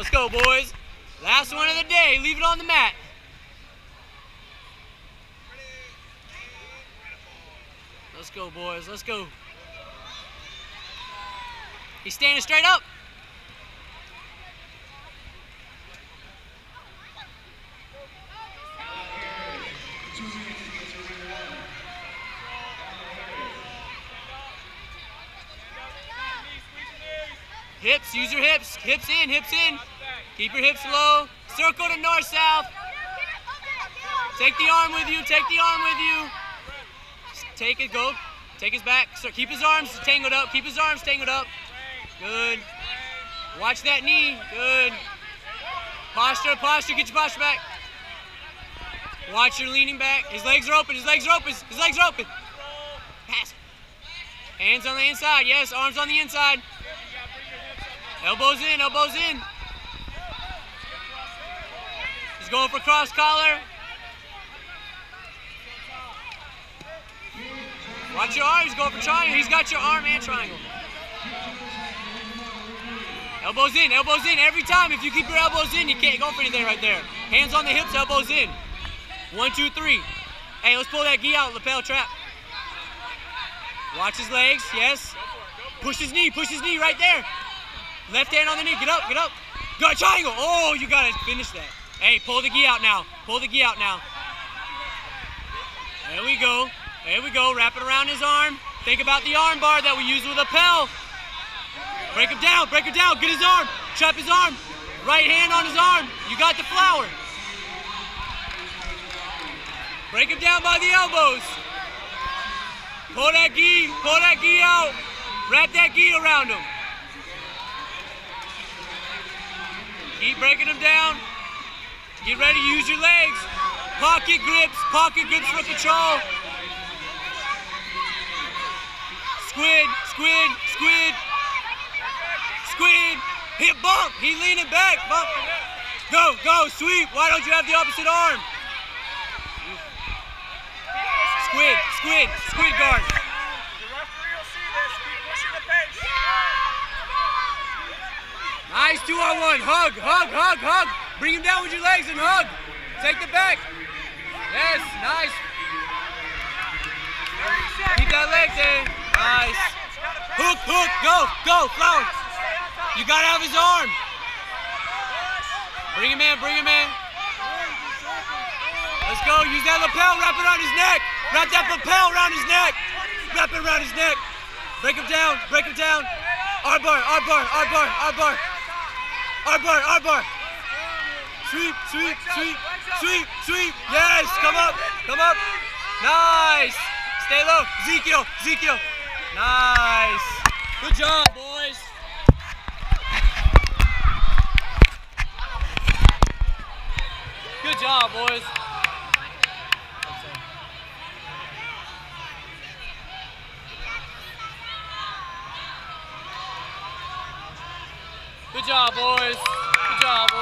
Let's go, boys. Last one of the day. Leave it on the mat. Let's go, boys. Let's go. He's standing straight up. Hips, use your hips. Hips in, hips in. Keep your hips low. Circle to north south. Take the arm with you. Take the arm with you. Take it, go. Take his back. So keep his arms tangled up. Keep his arms tangled up. Good. Watch that knee. Good. Posture, posture. Get your posture back. Watch your leaning back. His legs are open. His legs are open. His legs are open. Pass. Hands on the inside. Yes, arms on the inside. Elbows in, elbows in. He's going for cross collar. Watch your arm, he's going for triangle. He's got your arm and triangle. Elbows in, elbows in every time. If you keep your elbows in, you can't go for anything right there. Hands on the hips, elbows in. One, two, three. Hey, let's pull that gi out, lapel trap. Watch his legs, yes. Push his knee, push his knee right there. Left hand on the knee. Get up, get up. Go triangle. Oh, you gotta finish that. Hey, pull the gi out now. Pull the gi out now. There we go. There we go. Wrap it around his arm. Think about the arm bar that we use with a lapel. Break him down. Break him down. Get his arm. Trap his arm. Right hand on his arm. You got the flower. Break him down by the elbows. Pull that gi. Pull that gi out. Wrap that gi around him. Keep breaking them down. Get ready use your legs. Pocket grips, pocket grips for control. Squid, squid, squid. Squid. Hip bump. He leaning back. Bump. Go, go, sweep. Why don't you have the opposite arm? Squid, squid, squid guard. Nice two on one. Hug, hug, hug, hug. Bring him down with your legs and hug. Take the back. Yes, nice. Keep that leg there. Nice. Hook, hook, go, go, flower. You gotta have his arm. Bring him in, bring him in. Let's go. Use that lapel. Wrap it around his neck. Wrap that lapel around his neck. Wrap it around his neck. Break him down. Break him down. arm bar, arm bar, arm bar, arm bar. Bar, arm bar. Sweep, sweep, sweep, sweep, sweep. Yes, come up, come up. Nice. Stay low. Ezekiel, Ezekiel. Nice. Good job, boys. Good job, boys. Good job, boys. Good job, boys.